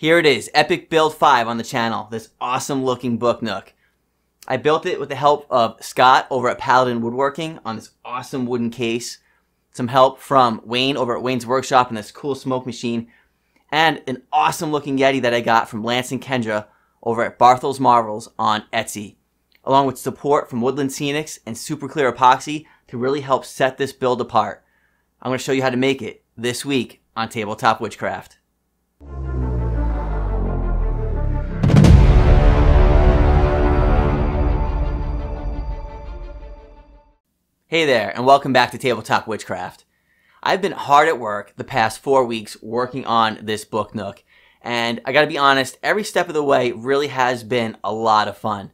Here it is, Epic Build 5 on the channel, this awesome looking book nook. I built it with the help of Scott over at Paladin Woodworking on this awesome wooden case, some help from Wayne over at Wayne's Workshop and this cool smoke machine, and an awesome looking Yeti that I got from Lance and Kendra over at Barthel's Marvels on Etsy, along with support from Woodland Scenics and Super Clear Epoxy to really help set this build apart. I'm going to show you how to make it this week on Tabletop Witchcraft. Hey there, and welcome back to Tabletop Witchcraft. I've been hard at work the past four weeks working on this book nook, and I gotta be honest, every step of the way really has been a lot of fun.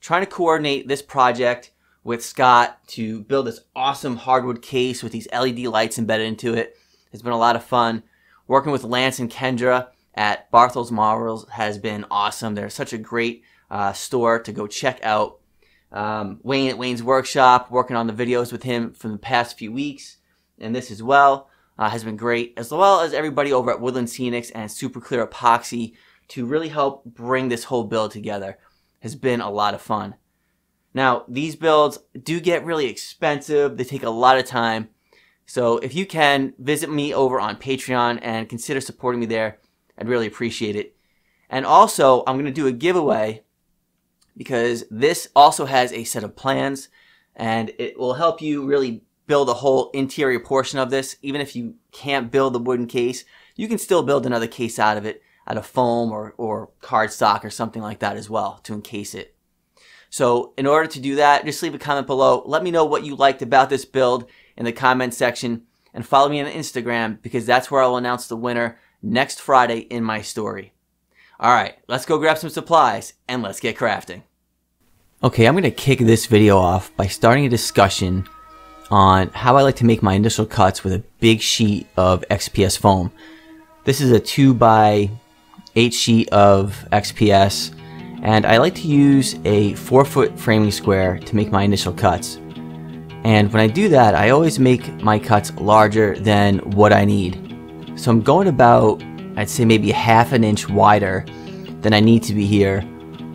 Trying to coordinate this project with Scott to build this awesome hardwood case with these LED lights embedded into it has been a lot of fun. Working with Lance and Kendra at Barthel's Marvels has been awesome. They're such a great uh, store to go check out um, Wayne at Wayne's Workshop, working on the videos with him from the past few weeks, and this as well uh, has been great, as well as everybody over at Woodland Scenics and Super Clear Epoxy to really help bring this whole build together. Has been a lot of fun. Now, these builds do get really expensive. They take a lot of time. So if you can, visit me over on Patreon and consider supporting me there. I'd really appreciate it. And also, I'm going to do a giveaway because this also has a set of plans and it will help you really build a whole interior portion of this. Even if you can't build the wooden case, you can still build another case out of it, out of foam or, or cardstock or something like that as well to encase it. So in order to do that, just leave a comment below. Let me know what you liked about this build in the comment section and follow me on Instagram because that's where I'll announce the winner next Friday in my story. All right, let's go grab some supplies and let's get crafting. Okay, I'm going to kick this video off by starting a discussion on how I like to make my initial cuts with a big sheet of XPS foam. This is a 2 by 8 sheet of XPS and I like to use a 4 foot framing square to make my initial cuts. And when I do that, I always make my cuts larger than what I need. So I'm going about I'd say maybe half an inch wider than I need to be here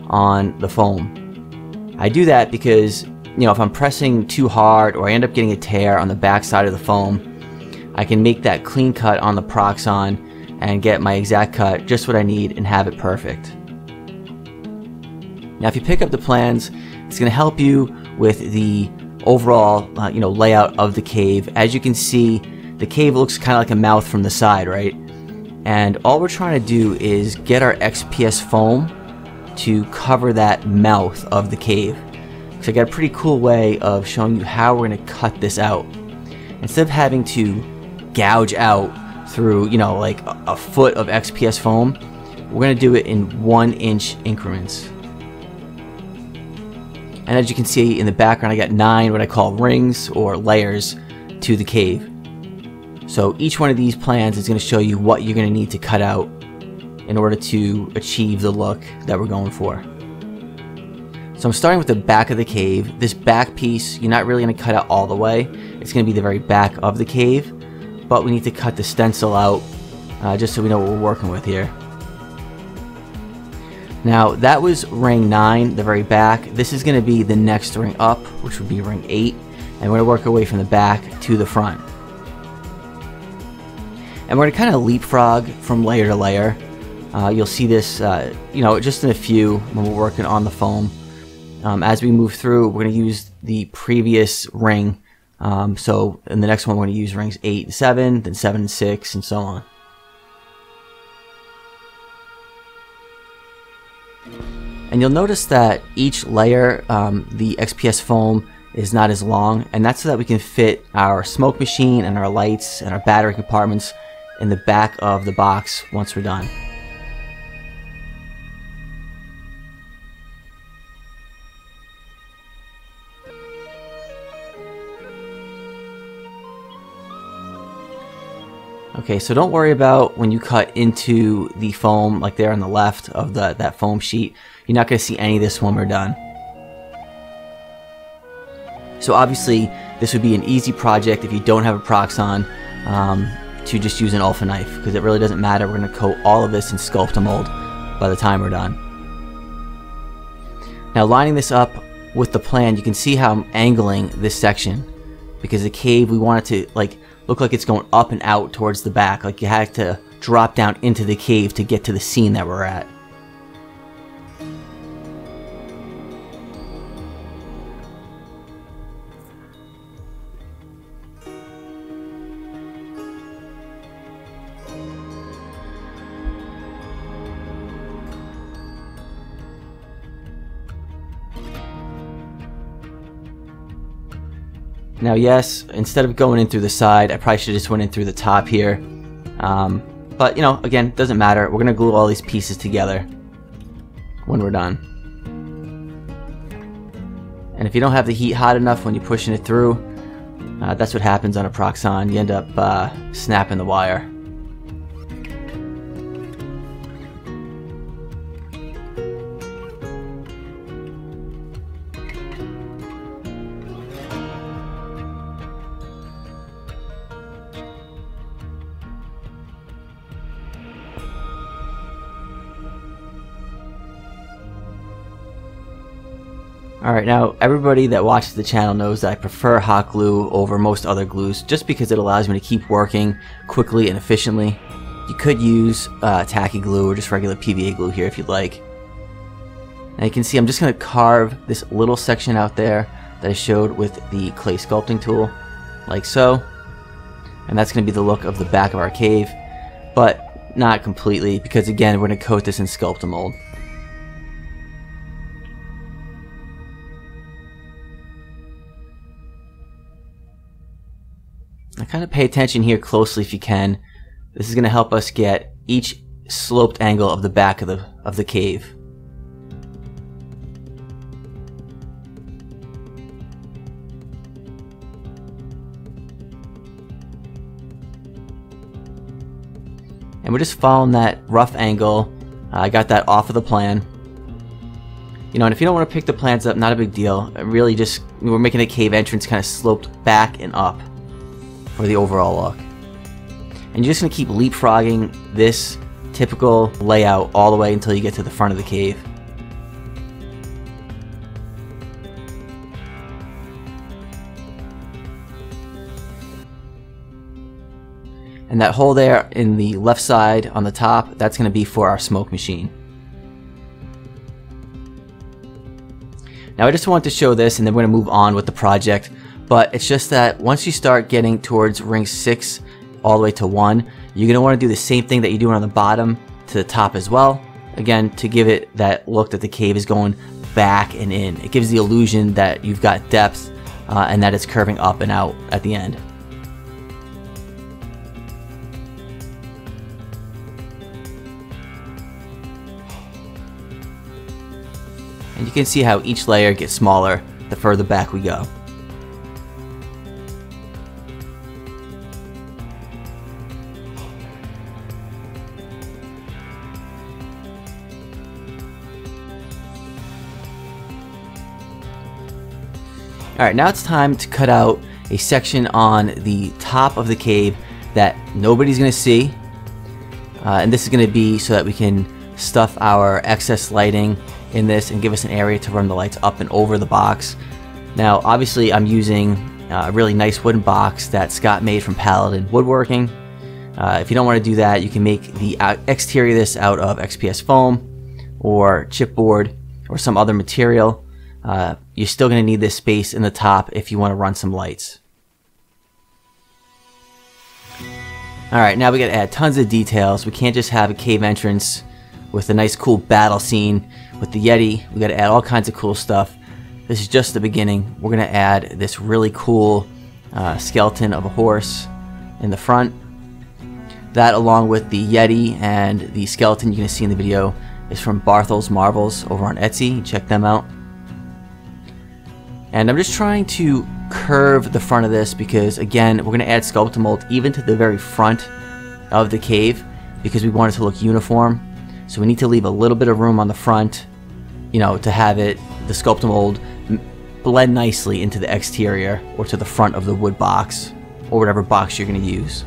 on the foam. I do that because, you know, if I'm pressing too hard or I end up getting a tear on the back side of the foam, I can make that clean cut on the Proxxon and get my exact cut, just what I need, and have it perfect. Now if you pick up the plans, it's going to help you with the overall, uh, you know, layout of the cave. As you can see, the cave looks kind of like a mouth from the side, right? And all we're trying to do is get our XPS foam to cover that mouth of the cave. So I got a pretty cool way of showing you how we're going to cut this out. Instead of having to gouge out through, you know, like a, foot of XPS foam, we're going to do it in one inch increments. And as you can see in the background, I got nine what I call rings or layers to the cave. So each one of these plans is going to show you what you're going to need to cut out in order to achieve the look that we're going for. So I'm starting with the back of the cave. This back piece, you're not really going to cut out all the way. It's going to be the very back of the cave, but we need to cut the stencil out uh, just so we know what we're working with here. Now that was ring 9, the very back. This is going to be the next ring up, which would be ring 8, and we're going to work our way from the back to the front. And we're going to kind of leapfrog from layer to layer. Uh, you'll see this, uh, you know, just in a few when we're working on the foam. Um, as we move through, we're going to use the previous ring. Um, so in the next one, we're going to use rings 8 and 7, then 7 and 6, and so on. And you'll notice that each layer, um, the XPS foam, is not as long, and that's so that we can fit our smoke machine and our lights and our battery compartments in the back of the box once we're done. Okay, so don't worry about when you cut into the foam, like there on the left of the that foam sheet. You're not going to see any of this when we're done. So obviously, this would be an easy project if you don't have a Proxxon. Um, to just use an OLFA knife because it really doesn't matter. We're going to coat all of this in Sculptamold by the time we're done. Now lining this up with the plan, you can see how I'm angling this section because the cave, we want it to like look like it's going up and out towards the back. Like you had to drop down into the cave to get to the scene that we're at. Now yes, instead of going in through the side, I probably should have just went in through the top here. Um, but, you know, again, doesn't matter. We're going to glue all these pieces together when we're done. And if you don't have the heat hot enough when you're pushing it through, uh, that's what happens on a Proxxon. You end up uh, snapping the wire. Now everybody that watches the channel knows that I prefer hot glue over most other glues just because it allows me to keep working quickly and efficiently. You could use uh, tacky glue or just regular PVA glue here if you'd like. Now you can see I'm just going to carve this little section out there that I showed with the clay sculpting tool, like so. And that's going to be the look of the back of our cave, but not completely because again we're going to coat this in Sculptamold. Now kind of pay attention here closely if you can. This is going to help us get each sloped angle of the back of the of the cave. And we're just following that rough angle. Uh, I got that off of the plan. You know, and if you don't want to pick the plans up, not a big deal. Really just, we're making the cave entrance kind of sloped back and up for the overall look. And you're just going to keep leapfrogging this typical layout all the way until you get to the front of the cave. And that hole there in the left side on the top, that's going to be for our smoke machine. Now I just want to show this and then we're going to move on with the project. But it's just that once you start getting towards ring 6 all the way to 1, you're going to want to do the same thing that you're doing on the bottom to the top as well. Again, to give it that look that the cave is going back and in. It gives the illusion that you've got depth uh, and that it's curving up and out at the end. And you can see how each layer gets smaller the further back we go. Alright, now it's time to cut out a section on the top of the cave that nobody's going to see. Uh, and this is going to be so that we can stuff our excess lighting in this and give us an area to run the lights up and over the box. Now, obviously, I'm using a really nice wooden box that Scott made from Paladin Woodworking. Uh, if you don't want to do that, you can make the exterior of this out of XPS foam or chipboard or some other material. Uh, you're still going to need this space in the top if you want to run some lights. Alright, now we got to add tons of details. We can't just have a cave entrance with a nice cool battle scene with the Yeti. We got to add all kinds of cool stuff. This is just the beginning. We're going to add this really cool uh, skeleton of a horse in the front. That along with the Yeti and the skeleton you're going to see in the video is from Barthel's Marvels over on Etsy. Check them out. And I'm just trying to curve the front of this because again, we're gonna add sculpt mold even to the very front of the cave because we want it to look uniform. So we need to leave a little bit of room on the front, you know, to have it, the sculpt mold blend nicely into the exterior or to the front of the wood box or whatever box you're gonna use.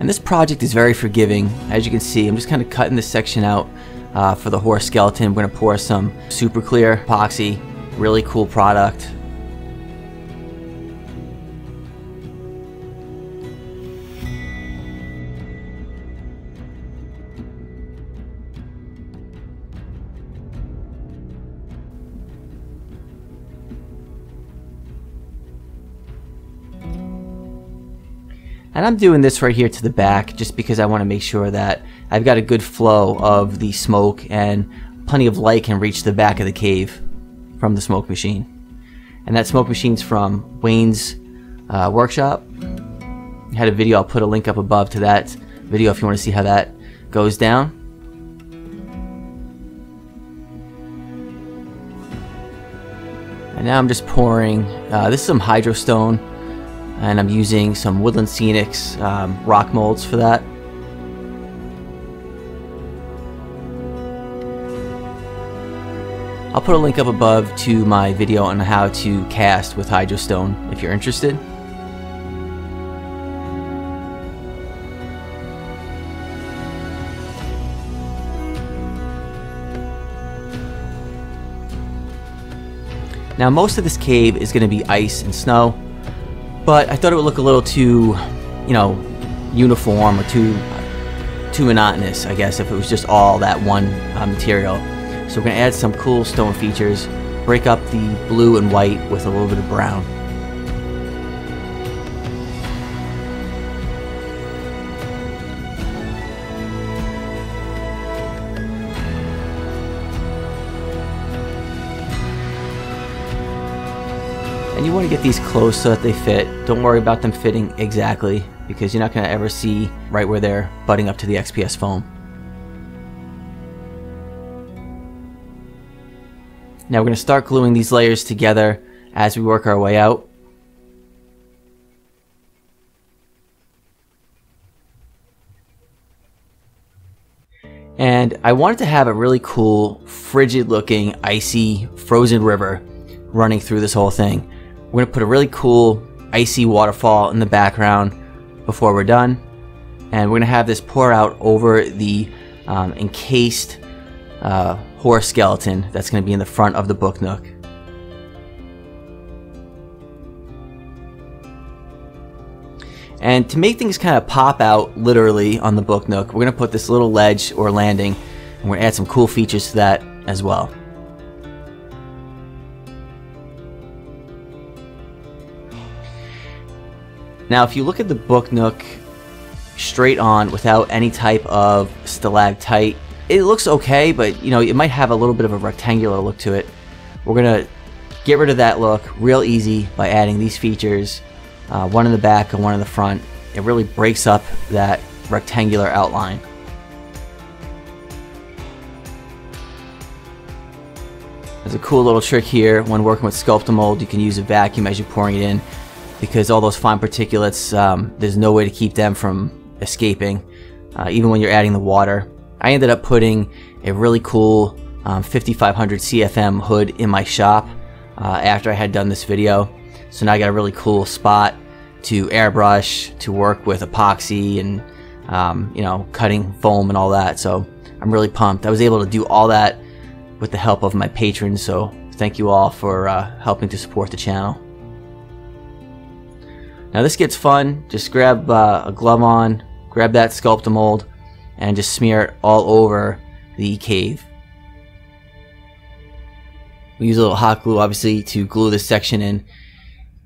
And this project is very forgiving. As you can see, I'm just kind of cutting this section out uh, for the horse skeleton. We're going to pour some super clear epoxy. Really cool product. And I'm doing this right here to the back just because I want to make sure that I've got a good flow of the smoke and plenty of light can reach the back of the cave from the smoke machine. And that smoke machine's from Wayne's uh, workshop. I had a video, I'll put a link up above to that video if you want to see how that goes down. And now I'm just pouring, uh, this is some Hydrostone and I'm using some Woodland Scenics um, rock molds for that. I'll put a link up above to my video on how to cast with Hydrostone if you're interested. Now most of this cave is going to be ice and snow, but I thought it would look a little too, you know, uniform or too too monotonous, I guess, if it was just all that one uh, material. So we're going to add some cool stone features, break up the blue and white with a little bit of brown. Want to get these close so that they fit. Don't worry about them fitting exactly because you're not going to ever see right where they're butting up to the XPS foam. Now we're going to start gluing these layers together as we work our way out. And I wanted to have a really cool, frigid looking, icy, frozen river running through this whole thing. We're going to put a really cool icy waterfall in the background before we're done. And we're going to have this pour out over the um, encased uh, horse skeleton that's going to be in the front of the book nook. And to make things kind of pop out literally on the book nook, we're going to put this little ledge or landing and we're going to add some cool features to that as well. Now, if you look at the book nook straight on without any type of stalactite, it looks okay, but you know, it might have a little bit of a rectangular look to it. We're gonna get rid of that look real easy by adding these features, uh, one in the back and one in the front. It really breaks up that rectangular outline. There's a cool little trick here when working with Sculpt Mold. You can use a vacuum as you're pouring it in because all those fine particulates, um, there's no way to keep them from escaping, uh, even when you're adding the water. I ended up putting a really cool um, 5500 CFM hood in my shop uh, after I had done this video. So now I got a really cool spot to airbrush, to work with epoxy and, um, you know, cutting foam and all that. So I'm really pumped. I was able to do all that with the help of my patrons. So thank you all for uh, helping to support the channel. Now this gets fun. Just grab uh, a glove on, grab that Sculptamold, and just smear it all over the cave. We use a little hot glue obviously to glue this section in.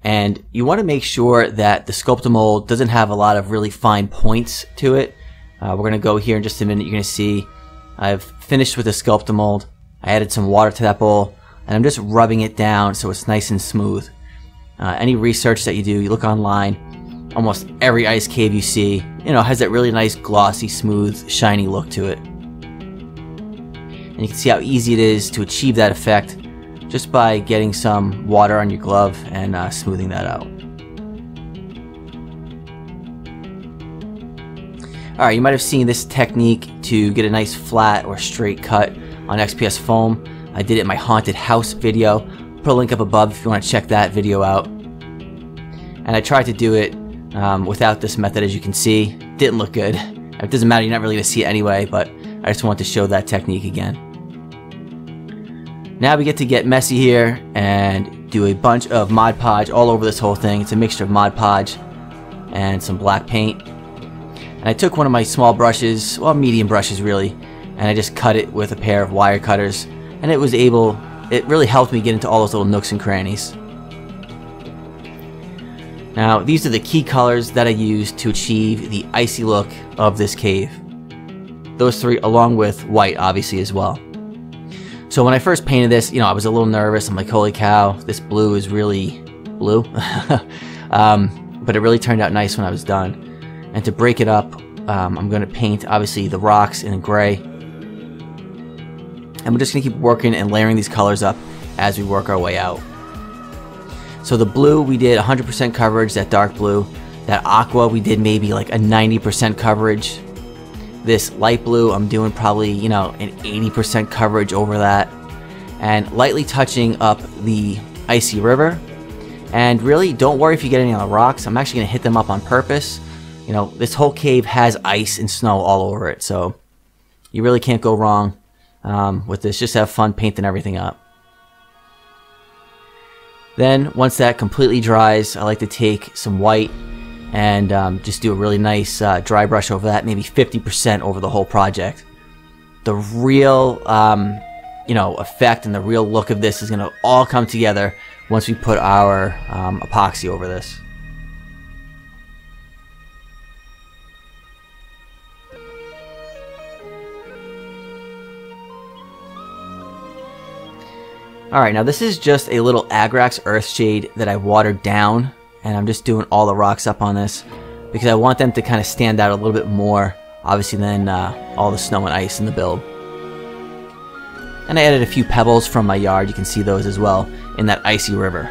And you want to make sure that the Sculptamold doesn't have a lot of really fine points to it. Uh, we're going to go here in just a minute. You're going to see I've finished with the Sculptamold. I added some water to that bowl and I'm just rubbing it down so it's nice and smooth. Uh, any research that you do, you look online, almost every ice cave you see, you know, has that really nice glossy, smooth, shiny look to it. And you can see how easy it is to achieve that effect just by getting some water on your glove and uh, smoothing that out. Alright, you might have seen this technique to get a nice flat or straight cut on XPS foam. I did it in my haunted house video put a link up above if you want to check that video out. And I tried to do it um, without this method as you can see. didn't look good. It doesn't matter, you're not really going to see it anyway, but I just wanted to show that technique again. Now we get to get messy here and do a bunch of Mod Podge all over this whole thing. It's a mixture of Mod Podge and some black paint. And I took one of my small brushes, well medium brushes really, and I just cut it with a pair of wire cutters and it was able, it really helped me get into all those little nooks and crannies. Now these are the key colors that I used to achieve the icy look of this cave. Those three along with white obviously as well. So when I first painted this, you know, I was a little nervous. I'm like, holy cow, this blue is really blue. um, but it really turned out nice when I was done. And to break it up, um, I'm going to paint, obviously, the rocks in gray. And we're just to keep working and layering these colors up as we work our way out. So the blue, we did 100% coverage, that dark blue. That aqua, we did maybe like a 90% coverage. This light blue, I'm doing probably, you know, an 80% coverage over that. And lightly touching up the icy river. And really, don't worry if you get any on the rocks. I'm actually to hit them up on purpose. You know, this whole cave has ice and snow all over it, so you really can't go wrong um, with this. Just have fun painting everything up. Then, once that completely dries, I like to take some white and um, just do a really nice uh, dry brush over that, maybe 50% over the whole project. The real, um, you know, effect and the real look of this is going to all come together once we put our um, epoxy over this. Alright, now this is just a little Agrax Earthshade that I watered down and I'm just doing all the rocks up on this because I want them to kind of stand out a little bit more obviously than uh, all the snow and ice in the build. And I added a few pebbles from my yard, you can see those as well in that icy river.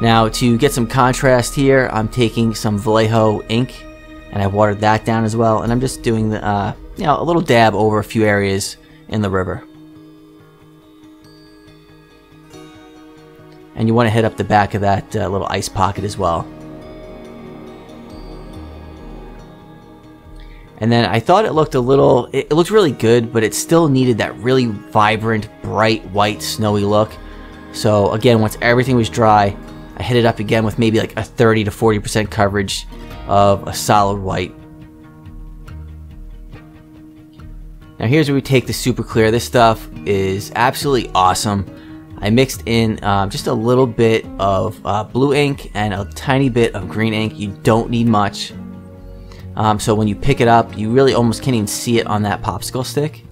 Now to get some contrast here, I'm taking some Vallejo ink and I watered that down as well and I'm just doing the, uh, you know, a little dab over a few areas in the river. And you want to hit up the back of that uh, little ice pocket as well. And then I thought it looked a little, it, it looked really good, but it still needed that really vibrant, bright, white, snowy look. So again, once everything was dry, I hit it up again with maybe like a 30 to 40% coverage of a solid white. Now here's where we take the super clear. This stuff is absolutely awesome. I mixed in um, just a little bit of uh, blue ink and a tiny bit of green ink. You don't need much. Um, so when you pick it up, you really almost can't even see it on that popsicle stick.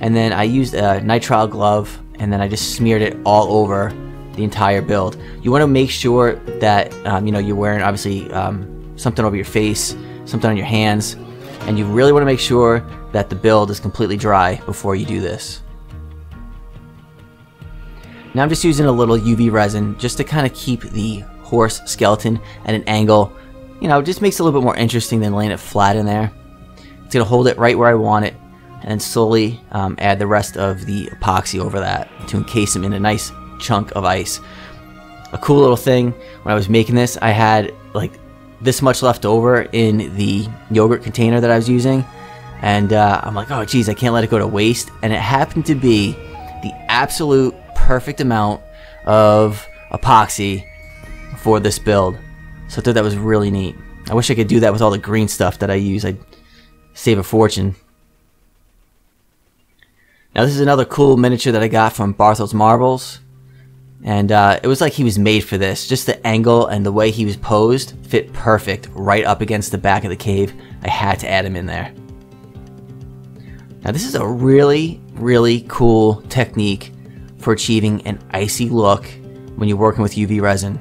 And then I used a nitrile glove and then I just smeared it all over the entire build. You want to make sure that um, you know you're wearing obviously um, something over your face, something on your hands, and you really want to make sure that the build is completely dry before you do this. Now I'm just using a little UV resin just to kind of keep the horse skeleton at an angle. You know, just makes it a little bit more interesting than laying it flat in there. It's going to hold it right where I want it and then slowly um, add the rest of the epoxy over that to encase them in a nice chunk of ice. A cool little thing, when I was making this, I had like this much left over in the yogurt container that I was using. And uh, I'm like, oh geez, I can't let it go to waste. And it happened to be the absolute perfect amount of epoxy for this build. So I thought that was really neat. I wish I could do that with all the green stuff that I use. I'd save a fortune. Now this is another cool miniature that I got from Barthel's Marvels. And uh, it was like he was made for this. Just the angle and the way he was posed fit perfect right up against the back of the cave. I had to add him in there. Now this is a really, really cool technique for achieving an icy look when you're working with UV resin.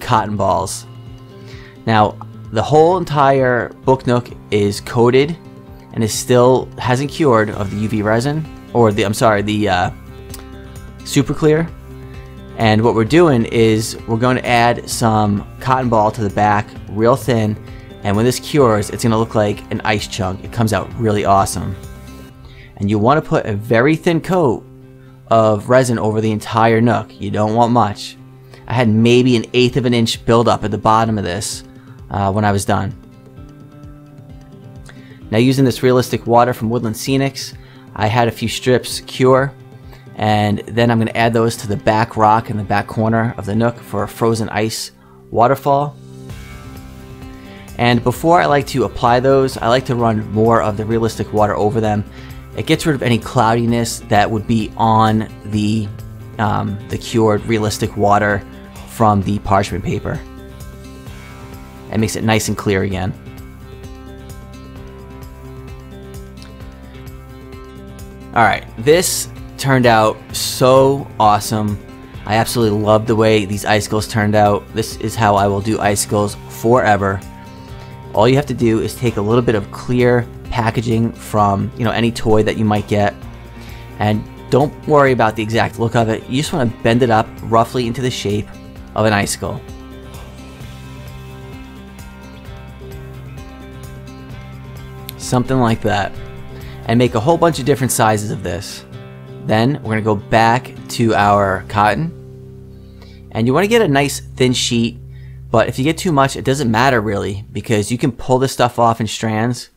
Cotton balls. Now, the whole entire book nook is coated and is still hasn't cured of the UV resin or the I'm sorry the uh, super clear and what we're doing is we're going to add some cotton ball to the back real thin and when this cures it's going to look like an ice chunk it comes out really awesome and you want to put a very thin coat of resin over the entire nook. You don't want much. I had maybe an eighth of an inch buildup at the bottom of this uh, when I was done. Now using this realistic water from Woodland Scenics, I had a few strips cure and then I'm going to add those to the back rock in the back corner of the nook for a frozen ice waterfall. And before I like to apply those, I like to run more of the realistic water over them. It gets rid of any cloudiness that would be on the, um, the cured realistic water from the parchment paper. It makes it nice and clear again. Alright, this turned out so awesome. I absolutely love the way these icicles turned out. This is how I will do icicles forever. All you have to do is take a little bit of clear packaging from you know any toy that you might get and don't worry about the exact look of it. You just want to bend it up roughly into the shape of an icicle. Something like that. And make a whole bunch of different sizes of this. Then we're going to go back to our cotton. And you want to get a nice thin sheet. But if you get too much, it doesn't matter really. Because you can pull this stuff off in strands.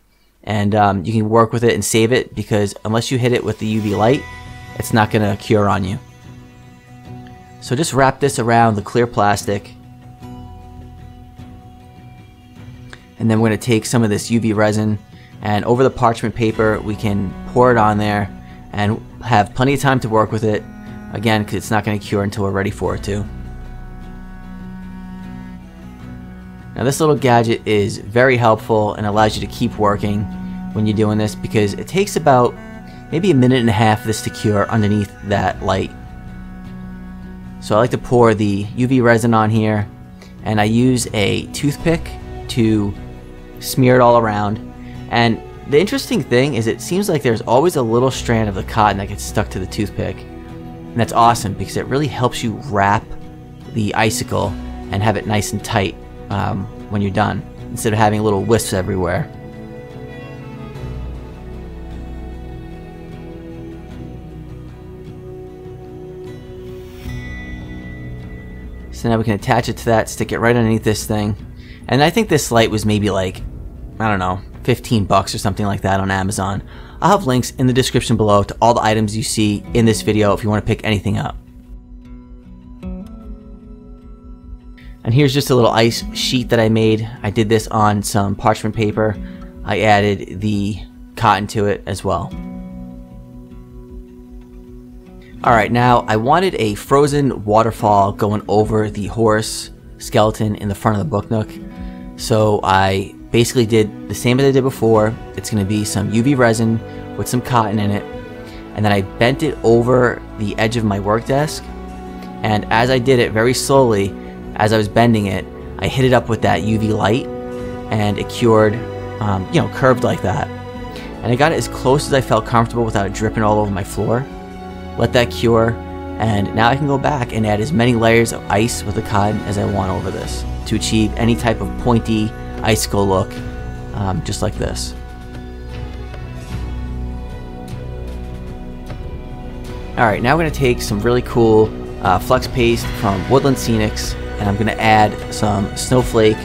And um, you can work with it and save it. Because unless you hit it with the UV light, it's not going to cure on you. So just wrap this around the clear plastic. And then we're going to take some of this UV resin and over the parchment paper we can pour it on there and have plenty of time to work with it again because it's not going to cure until we're ready for it to. Now this little gadget is very helpful and allows you to keep working when you're doing this because it takes about maybe a minute and a half for this to cure underneath that light. So I like to pour the UV resin on here and I use a toothpick to smear it all around and the interesting thing is it seems like there's always a little strand of the cotton that gets stuck to the toothpick. And that's awesome because it really helps you wrap the icicle and have it nice and tight um, when you're done instead of having little wisps everywhere. So now we can attach it to that, stick it right underneath this thing. And I think this light was maybe like, I don't know, 15 bucks or something like that on Amazon. I'll have links in the description below to all the items you see in this video if you want to pick anything up. And here's just a little ice sheet that I made. I did this on some parchment paper. I added the cotton to it as well. Alright, now I wanted a frozen waterfall going over the horse skeleton in the front of the book nook. So I basically did the same as I did before. It's going to be some UV resin with some cotton in it. And then I bent it over the edge of my work desk. And as I did it very slowly, as I was bending it, I hit it up with that UV light and it cured, um, you know, curved like that. And I got it as close as I felt comfortable without it dripping all over my floor. Let that cure. And now I can go back and add as many layers of ice with the cotton as I want over this to achieve any type of pointy icicle look, um, just like this. Alright, now we're going to take some really cool uh, flex paste from Woodland Scenics, and I'm going to add some snowflake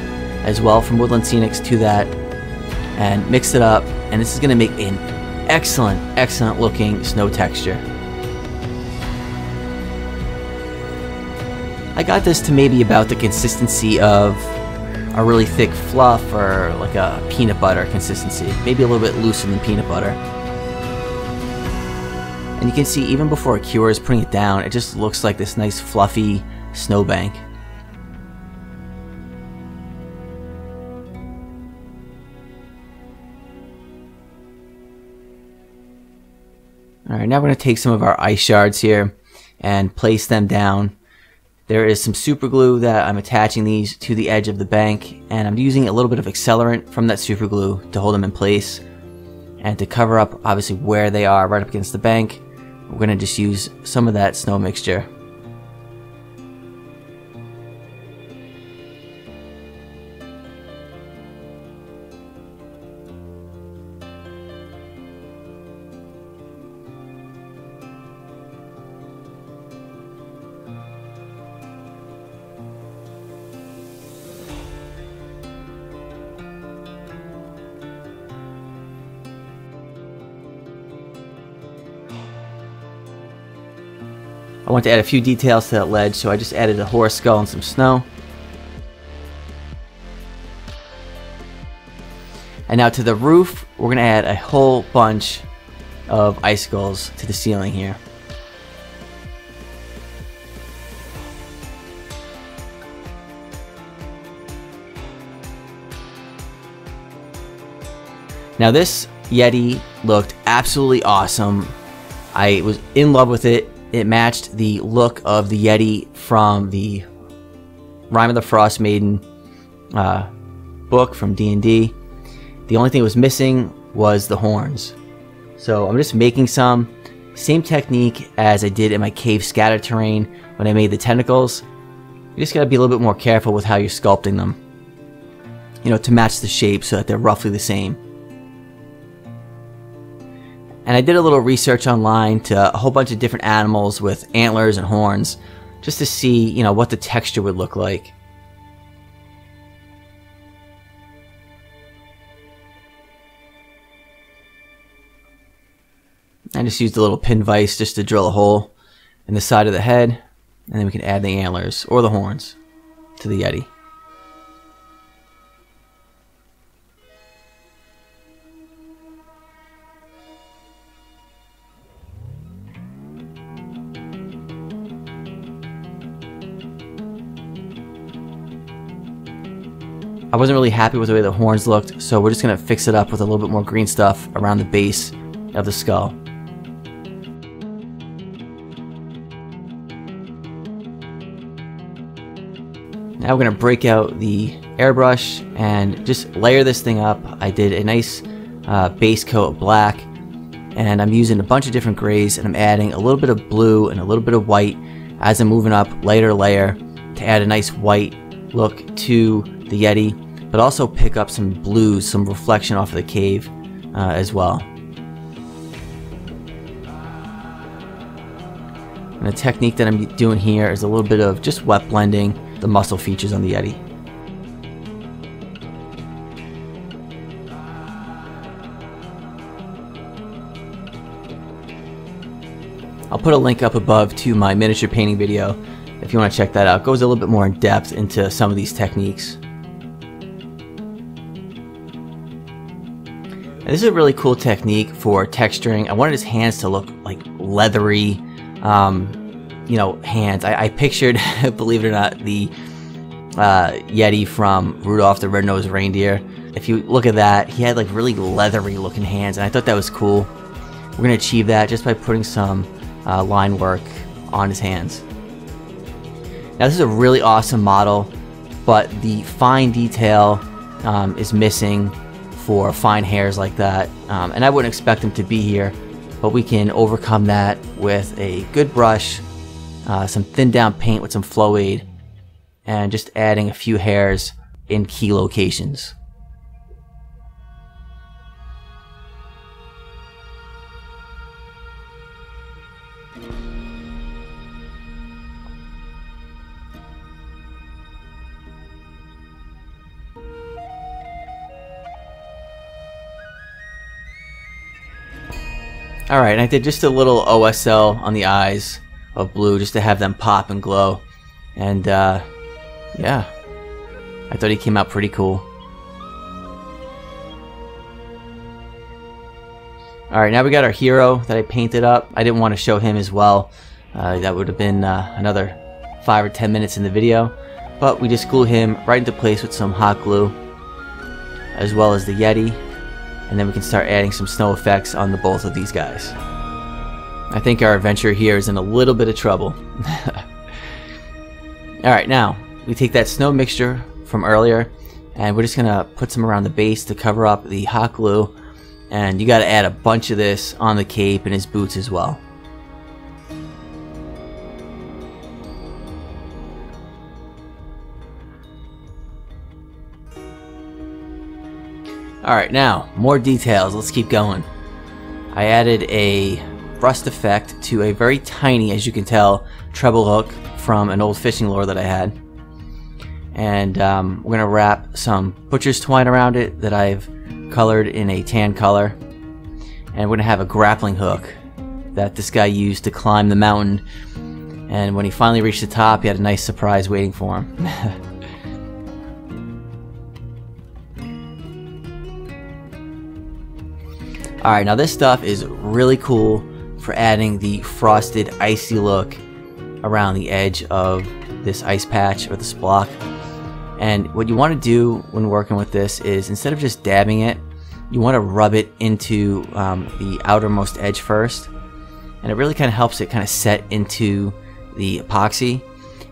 as well from Woodland Scenics to that, and mix it up, and this is going to make an excellent, excellent looking snow texture. I got this to maybe about the consistency of a really thick fluff or like a peanut butter consistency. Maybe a little bit looser than peanut butter. And you can see even before it cures, putting it down, it just looks like this nice fluffy snowbank. Alright, now we're going to take some of our ice shards here and place them down. There is some super glue that I'm attaching these to the edge of the bank and I'm using a little bit of accelerant from that super glue to hold them in place and to cover up obviously where they are right up against the bank. We're going to just use some of that snow mixture want to add a few details to that ledge, so I just added a horse skull and some snow. And now to the roof, we're going to add a whole bunch of icicles to the ceiling here. Now this Yeti looked absolutely awesome. I was in love with it. It matched the look of the Yeti from the Rime of the Frostmaiden uh, book from D&D. The only thing that was missing was the horns. So I'm just making some. Same technique as I did in my cave scatter terrain when I made the tentacles. You just gotta be a little bit more careful with how you're sculpting them. You know, to match the shape so that they're roughly the same. And I did a little research online to a whole bunch of different animals with antlers and horns just to see, you know, what the texture would look like. I just used a little pin vise just to drill a hole in the side of the head and then we can add the antlers or the horns to the Yeti. I wasn't really happy with the way the horns looked, so we're just going to fix it up with a little bit more green stuff around the base of the skull. Now we're going to break out the airbrush and just layer this thing up. I did a nice uh, base coat of black and I'm using a bunch of different grays and I'm adding a little bit of blue and a little bit of white as I'm moving up layer to layer to add a nice white look to the Yeti, but also pick up some blues, some reflection off of the cave uh, as well. And the technique that I'm doing here is a little bit of just wet blending the muscle features on the Yeti. I'll put a link up above to my miniature painting video if you want to check that out. It goes a little bit more in depth into some of these techniques. And this is a really cool technique for texturing. I wanted his hands to look like leathery, um, you know, hands. I, I pictured, believe it or not, the uh, Yeti from Rudolph the Red-Nosed Reindeer. If you look at that, he had like really leathery looking hands, and I thought that was cool. We're going to achieve that just by putting some uh, line work on his hands. Now this is a really awesome model, but the fine detail um, is missing for fine hairs like that, um, and I wouldn't expect them to be here, but we can overcome that with a good brush, uh, some thin down paint with some flow aid, and just adding a few hairs in key locations. Alright, and I did just a little OSL on the eyes of blue just to have them pop and glow. And, uh, yeah. I thought he came out pretty cool. Alright, now we got our hero that I painted up. I didn't want to show him as well. Uh, that would have been uh, another 5 or 10 minutes in the video. But we just glue him right into place with some hot glue. As well as the Yeti and then we can start adding some snow effects on the both of these guys. I think our adventure here is in a little bit of trouble. Alright, now, we take that snow mixture from earlier, and we're just going to put some around the base to cover up the hot glue, and you got to add a bunch of this on the cape and his boots as well. Alright, now, more details. Let's keep going. I added a rust effect to a very tiny, as you can tell, treble hook from an old fishing lure that I had. And um, we're going to wrap some butcher's twine around it that I've colored in a tan color. And we're going to have a grappling hook that this guy used to climb the mountain And when he finally reached the top, he had a nice surprise waiting for him. Alright, now this stuff is really cool for adding the frosted icy look around the edge of this ice patch or this block. And what you want to do when working with this is instead of just dabbing it, you want to rub it into um, the outermost edge first. And it really kind of helps it kind of set into the epoxy.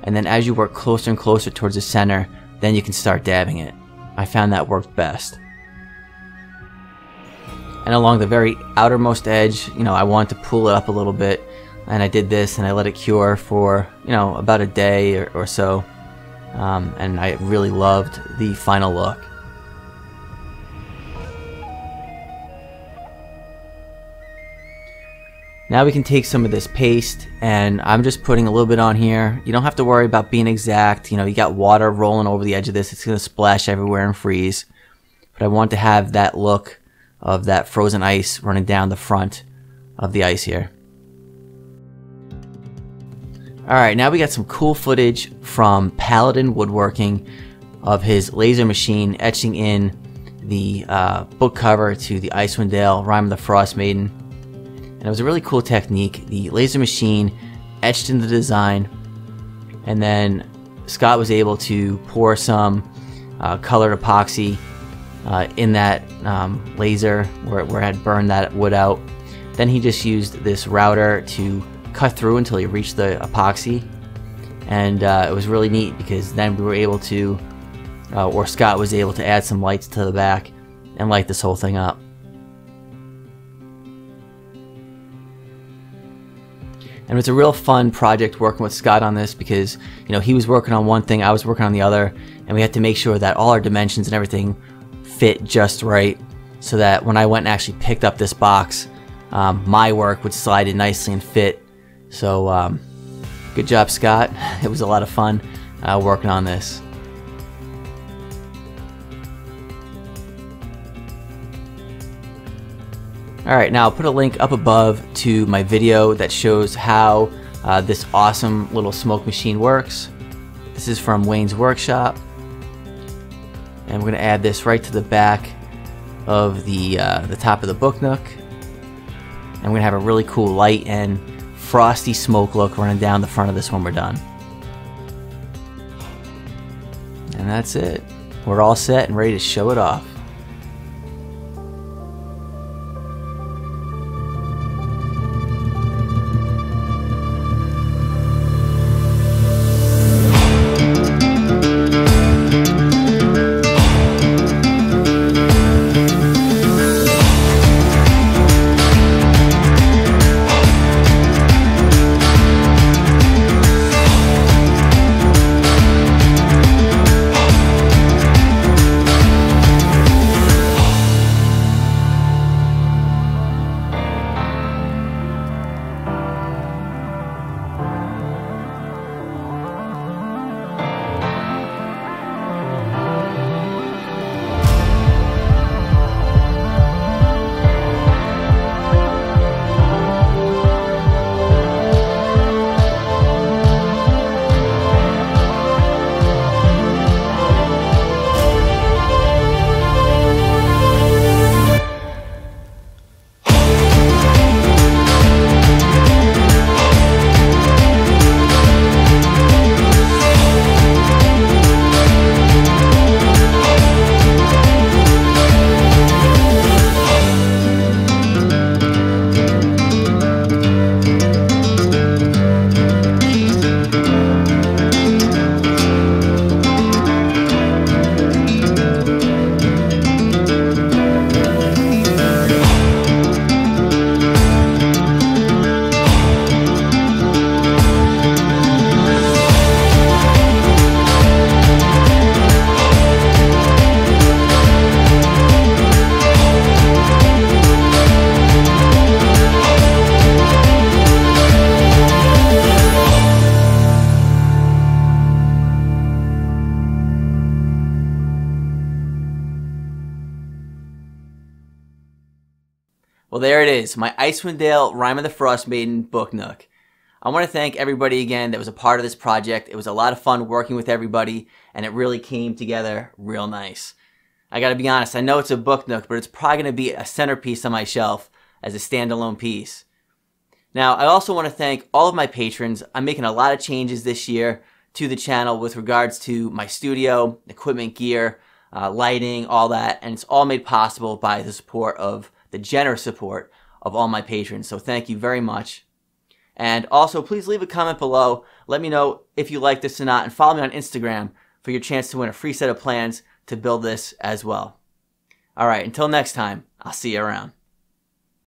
And then as you work closer and closer towards the center, then you can start dabbing it. I found that worked best and along the very outermost edge, you know, I wanted to pull it up a little bit, and I did this, and I let it cure for, you know, about a day or, or so, um, and I really loved the final look. Now we can take some of this paste and I'm just putting a little bit on here. You don't have to worry about being exact. You know, you got water rolling over the edge of this. It's going to splash everywhere and freeze. But I want to have that look of that frozen ice running down the front of the ice here. Alright, now we got some cool footage from Paladin Woodworking of his laser machine etching in the uh, book cover to the Icewind Dale Rime of the Frostmaiden. And it was a really cool technique. The laser machine etched in the design, and then Scott was able to pour some uh, colored epoxy uh, in that um, laser where, where it had burned that wood out. Then he just used this router to cut through until he reached the epoxy. And uh, it was really neat because then we were able to, uh, or Scott was able to add some lights to the back and light this whole thing up. And it's a real fun project working with Scott on this because, you know, he was working on one thing, I was working on the other, and we had to make sure that all our dimensions and everything fit just right so that when I went and actually picked up this box, um, my work would slide in nicely and fit. So um, good job, Scott. It was a lot of fun uh, working on this. Alright, now I'll put a link up above to my video that shows how uh, this awesome little smoke machine works. This is from Wayne's Workshop and we're going to add this right to the back of the uh, the top of the book nook. And we're going to have a really cool light and frosty smoke look running down the front of this when we're done. And that's it. We're all set and ready to show it off there it is, my Icewind Dale Rime of the Frostmaiden book nook. I want to thank everybody again that was a part of this project. It was a lot of fun working with everybody, and it really came together real nice. I gotta be honest, I know it's a book nook, but it's probably gonna be a centerpiece on my shelf as a standalone piece. Now, I also want to thank all of my patrons. I'm making a lot of changes this year to the channel with regards to my studio, equipment gear, uh, lighting, all that, and it's all made possible by the support of the generous support of all my patrons. So thank you very much. And also, please leave a comment below. Let me know if you like this or not, and follow me on Instagram for your chance to win a free set of plans to build this as well. All right, until next time, I'll see you around.